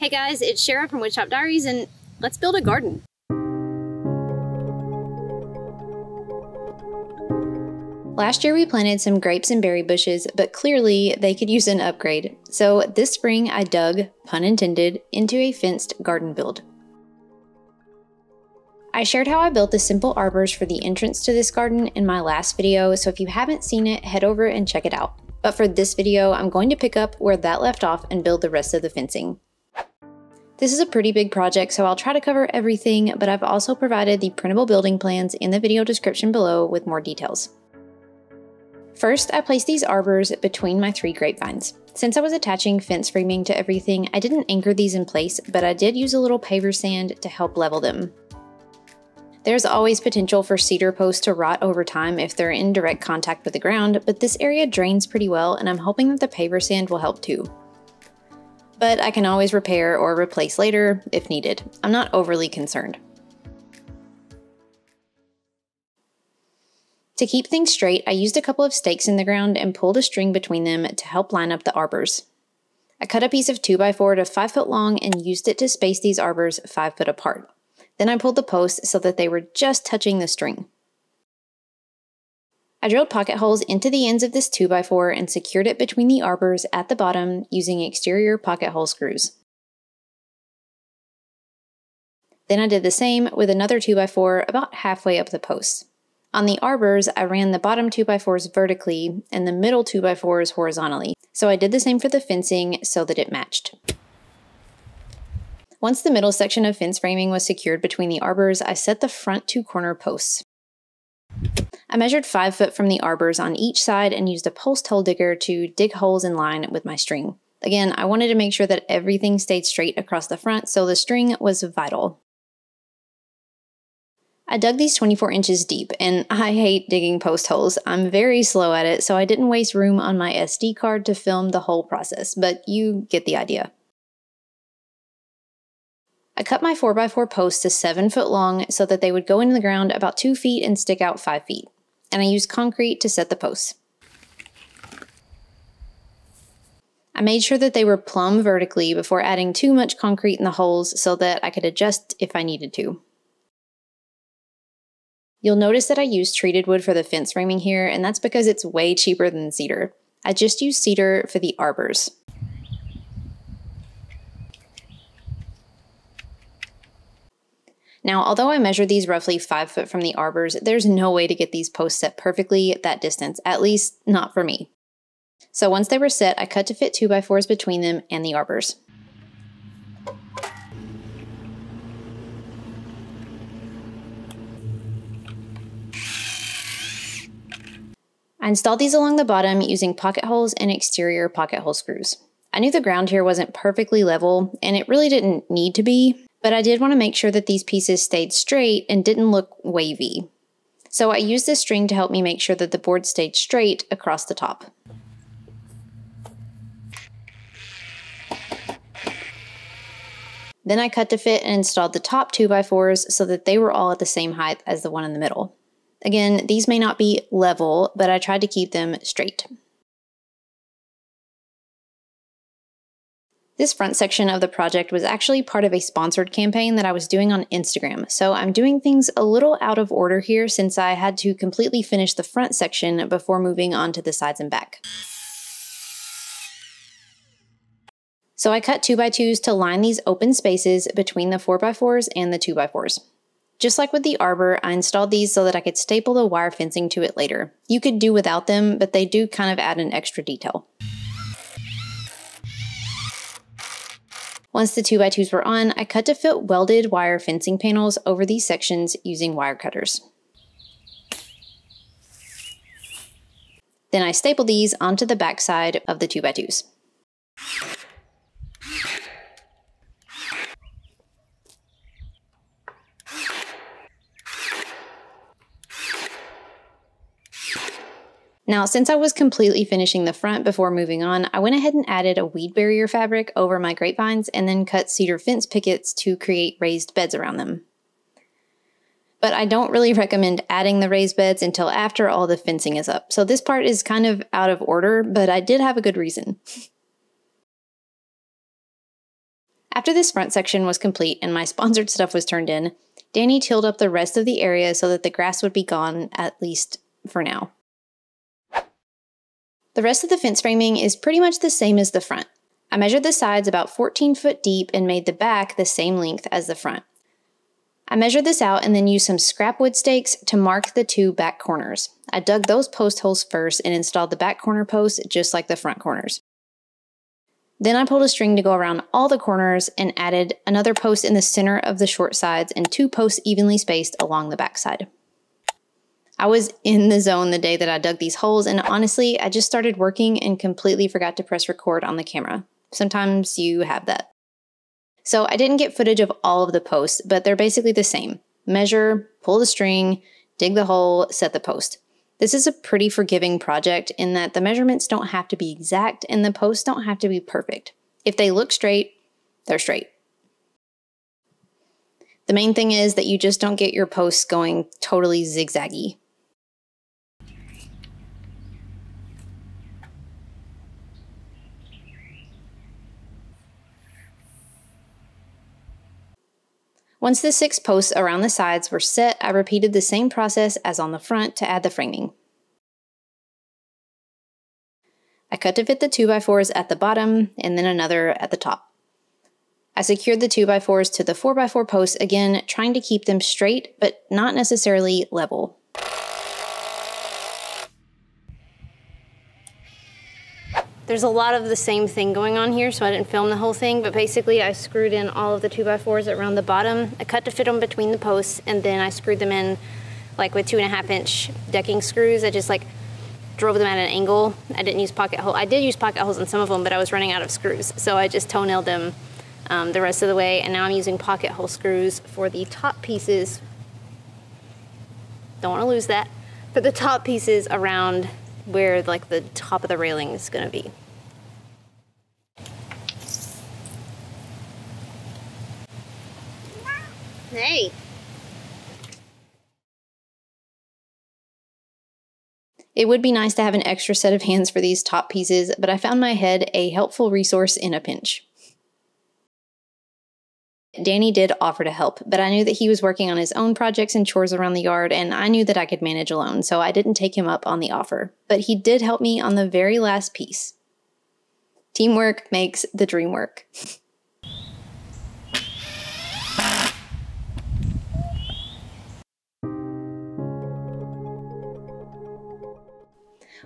Hey guys, it's Shara from Woodshop Diaries and let's build a garden. Last year we planted some grapes and berry bushes, but clearly they could use an upgrade. So this spring I dug, pun intended, into a fenced garden build. I shared how I built the simple arbors for the entrance to this garden in my last video, so if you haven't seen it, head over and check it out. But for this video, I'm going to pick up where that left off and build the rest of the fencing. This is a pretty big project, so I'll try to cover everything, but I've also provided the printable building plans in the video description below with more details. First, I placed these arbors between my three grapevines. Since I was attaching fence framing to everything, I didn't anchor these in place, but I did use a little paver sand to help level them. There's always potential for cedar posts to rot over time if they're in direct contact with the ground, but this area drains pretty well and I'm hoping that the paver sand will help too but I can always repair or replace later if needed. I'm not overly concerned. To keep things straight, I used a couple of stakes in the ground and pulled a string between them to help line up the arbors. I cut a piece of 2x4 to 5 foot long and used it to space these arbors 5 foot apart. Then I pulled the posts so that they were just touching the string. I drilled pocket holes into the ends of this 2x4 and secured it between the arbors at the bottom using exterior pocket hole screws. Then I did the same with another 2x4 about halfway up the posts. On the arbors, I ran the bottom 2x4s vertically and the middle 2x4s horizontally, so I did the same for the fencing so that it matched. Once the middle section of fence framing was secured between the arbors, I set the front two corner posts. I measured 5 foot from the arbors on each side and used a post hole digger to dig holes in line with my string. Again, I wanted to make sure that everything stayed straight across the front, so the string was vital. I dug these 24 inches deep, and I hate digging post holes. I'm very slow at it, so I didn't waste room on my SD card to film the whole process, but you get the idea. I cut my 4x4 posts to 7 foot long so that they would go into the ground about 2 feet and stick out 5 feet. And I used concrete to set the posts. I made sure that they were plumb vertically before adding too much concrete in the holes so that I could adjust if I needed to. You'll notice that I used treated wood for the fence framing here, and that's because it's way cheaper than cedar. I just used cedar for the arbors. Now, although I measured these roughly 5 foot from the arbors, there's no way to get these posts set perfectly at that distance, at least not for me. So once they were set, I cut to fit 2x4s between them and the arbors. I installed these along the bottom using pocket holes and exterior pocket hole screws. I knew the ground here wasn't perfectly level, and it really didn't need to be, but I did want to make sure that these pieces stayed straight and didn't look wavy. So I used this string to help me make sure that the board stayed straight across the top. Then I cut to fit and installed the top 2x4s so that they were all at the same height as the one in the middle. Again, these may not be level, but I tried to keep them straight. This front section of the project was actually part of a sponsored campaign that I was doing on Instagram, so I'm doing things a little out of order here since I had to completely finish the front section before moving on to the sides and back. So I cut 2x2s to line these open spaces between the 4x4s and the 2x4s. Just like with the arbor, I installed these so that I could staple the wire fencing to it later. You could do without them, but they do kind of add an extra detail. Once the 2x2s were on, I cut to fit welded wire fencing panels over these sections using wire cutters. Then I stapled these onto the backside of the 2x2s. Now, since I was completely finishing the front before moving on, I went ahead and added a weed barrier fabric over my grapevines and then cut cedar fence pickets to create raised beds around them. But I don't really recommend adding the raised beds until after all the fencing is up, so this part is kind of out of order, but I did have a good reason. After this front section was complete and my sponsored stuff was turned in, Danny tilled up the rest of the area so that the grass would be gone, at least for now. The rest of the fence framing is pretty much the same as the front. I measured the sides about 14 foot deep and made the back the same length as the front. I measured this out and then used some scrap wood stakes to mark the two back corners. I dug those post holes first and installed the back corner posts just like the front corners. Then I pulled a string to go around all the corners and added another post in the center of the short sides and two posts evenly spaced along the back side. I was in the zone the day that I dug these holes, and honestly, I just started working and completely forgot to press record on the camera. Sometimes you have that. So I didn't get footage of all of the posts, but they're basically the same. Measure, pull the string, dig the hole, set the post. This is a pretty forgiving project in that the measurements don't have to be exact and the posts don't have to be perfect. If they look straight, they're straight. The main thing is that you just don't get your posts going totally zigzaggy. Once the six posts around the sides were set, I repeated the same process as on the front to add the framing. I cut to fit the 2x4s at the bottom and then another at the top. I secured the 2x4s to the 4x4 posts again, trying to keep them straight but not necessarily level. There's a lot of the same thing going on here, so I didn't film the whole thing, but basically I screwed in all of the 2x4s around the bottom. I cut to fit them between the posts, and then I screwed them in like with two and a half inch decking screws. I just like drove them at an angle. I didn't use pocket hole. I did use pocket holes in some of them, but I was running out of screws, so I just toe nailed them um, the rest of the way, and now I'm using pocket hole screws for the top pieces. Don't want to lose that. For the top pieces around where like the top of the railing is going to be. Hey. It would be nice to have an extra set of hands for these top pieces, but I found my head a helpful resource in a pinch. Danny did offer to help, but I knew that he was working on his own projects and chores around the yard, and I knew that I could manage alone, so I didn't take him up on the offer. But he did help me on the very last piece. Teamwork makes the dream work.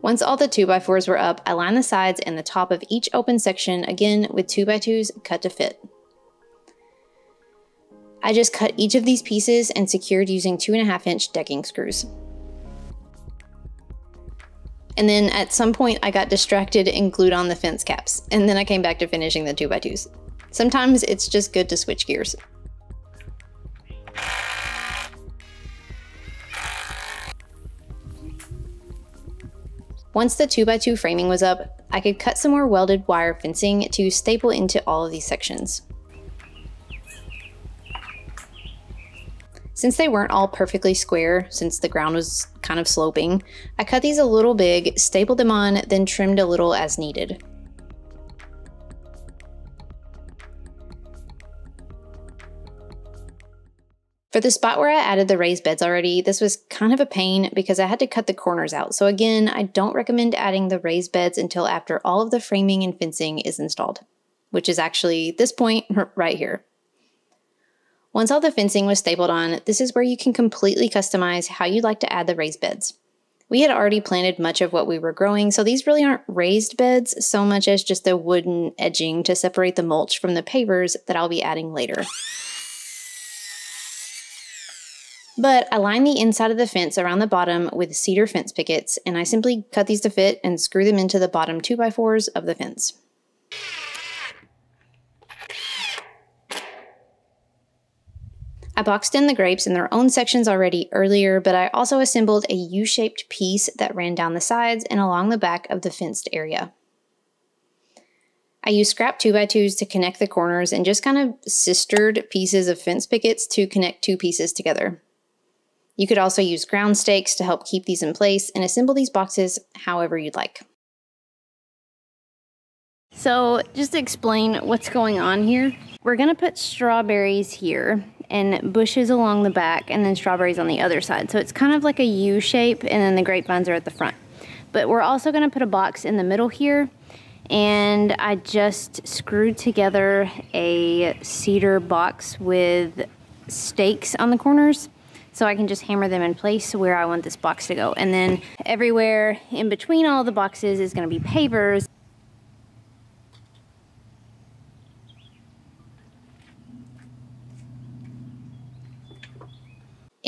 Once all the 2x4s were up, I lined the sides and the top of each open section again with 2x2s cut to fit. I just cut each of these pieces and secured using 2.5 inch decking screws. And then at some point I got distracted and glued on the fence caps, and then I came back to finishing the 2x2s. Sometimes it's just good to switch gears. Once the 2x2 framing was up, I could cut some more welded wire fencing to staple into all of these sections. Since they weren't all perfectly square, since the ground was kind of sloping, I cut these a little big, stapled them on, then trimmed a little as needed. For the spot where I added the raised beds already, this was kind of a pain because I had to cut the corners out. So again, I don't recommend adding the raised beds until after all of the framing and fencing is installed, which is actually this point right here. Once all the fencing was stapled on, this is where you can completely customize how you'd like to add the raised beds. We had already planted much of what we were growing, so these really aren't raised beds so much as just a wooden edging to separate the mulch from the pavers that I'll be adding later. But I lined the inside of the fence around the bottom with cedar fence pickets, and I simply cut these to fit and screw them into the bottom 2x4s of the fence. I boxed in the grapes in their own sections already earlier, but I also assembled a U-shaped piece that ran down the sides and along the back of the fenced area. I used scrap 2x2s to connect the corners and just kind of sistered pieces of fence pickets to connect two pieces together. You could also use ground stakes to help keep these in place and assemble these boxes however you'd like. So just to explain what's going on here, we're gonna put strawberries here and bushes along the back and then strawberries on the other side. So it's kind of like a U shape and then the grapevines are at the front. But we're also gonna put a box in the middle here and I just screwed together a cedar box with stakes on the corners so I can just hammer them in place where I want this box to go. And then everywhere in between all the boxes is gonna be pavers.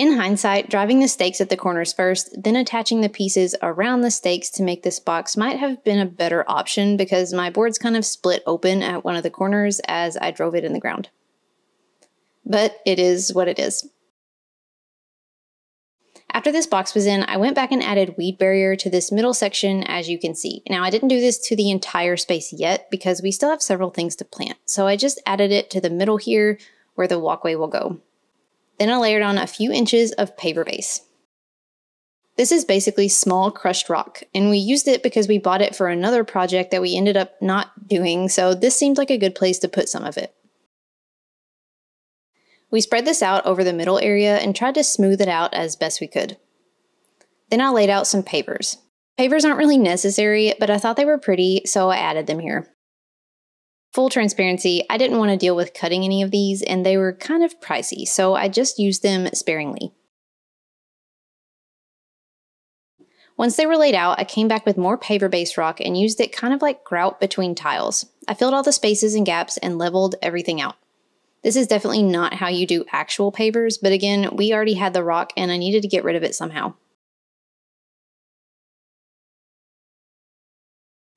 In hindsight, driving the stakes at the corners first, then attaching the pieces around the stakes to make this box might have been a better option because my boards kind of split open at one of the corners as I drove it in the ground. But it is what it is. After this box was in, I went back and added weed barrier to this middle section as you can see. Now I didn't do this to the entire space yet because we still have several things to plant, so I just added it to the middle here where the walkway will go. Then I layered on a few inches of paver base. This is basically small crushed rock, and we used it because we bought it for another project that we ended up not doing, so this seemed like a good place to put some of it. We spread this out over the middle area and tried to smooth it out as best we could. Then I laid out some pavers. Pavers aren't really necessary, but I thought they were pretty, so I added them here. Full transparency, I didn't want to deal with cutting any of these and they were kind of pricey, so I just used them sparingly. Once they were laid out, I came back with more paver base rock and used it kind of like grout between tiles. I filled all the spaces and gaps and leveled everything out. This is definitely not how you do actual pavers, but again, we already had the rock and I needed to get rid of it somehow.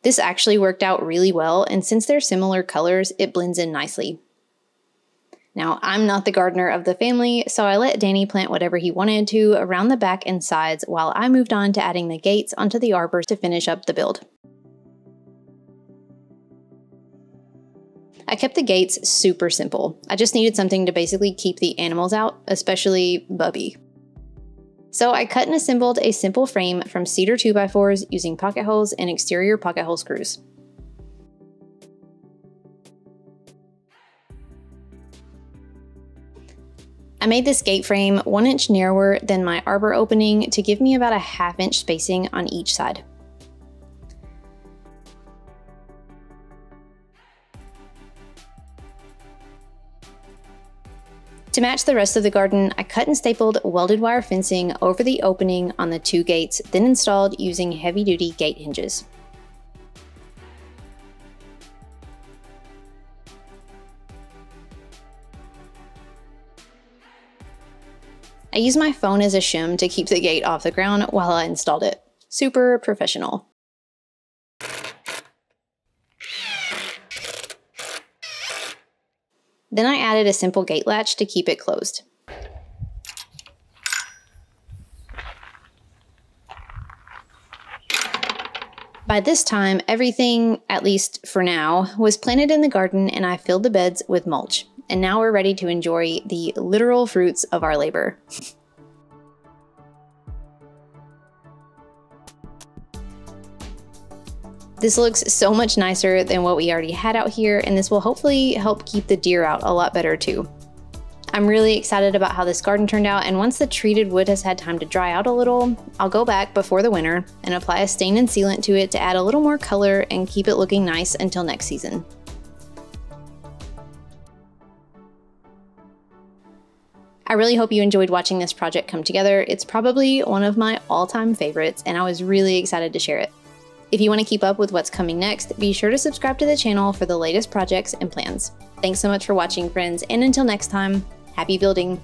This actually worked out really well, and since they're similar colors, it blends in nicely. Now, I'm not the gardener of the family, so I let Danny plant whatever he wanted to around the back and sides while I moved on to adding the gates onto the arbors to finish up the build. I kept the gates super simple. I just needed something to basically keep the animals out, especially Bubby. So I cut and assembled a simple frame from cedar 2x4s using pocket holes and exterior pocket hole screws. I made this gate frame one inch narrower than my arbor opening to give me about a half inch spacing on each side. To match the rest of the garden, I cut and stapled welded wire fencing over the opening on the two gates, then installed using heavy-duty gate hinges. I used my phone as a shim to keep the gate off the ground while I installed it. Super professional. Then I added a simple gate latch to keep it closed. By this time, everything, at least for now, was planted in the garden and I filled the beds with mulch. And now we're ready to enjoy the literal fruits of our labor. This looks so much nicer than what we already had out here, and this will hopefully help keep the deer out a lot better too. I'm really excited about how this garden turned out, and once the treated wood has had time to dry out a little, I'll go back before the winter and apply a stain and sealant to it to add a little more color and keep it looking nice until next season. I really hope you enjoyed watching this project come together. It's probably one of my all-time favorites, and I was really excited to share it. If you want to keep up with what's coming next, be sure to subscribe to the channel for the latest projects and plans. Thanks so much for watching, friends, and until next time, happy building!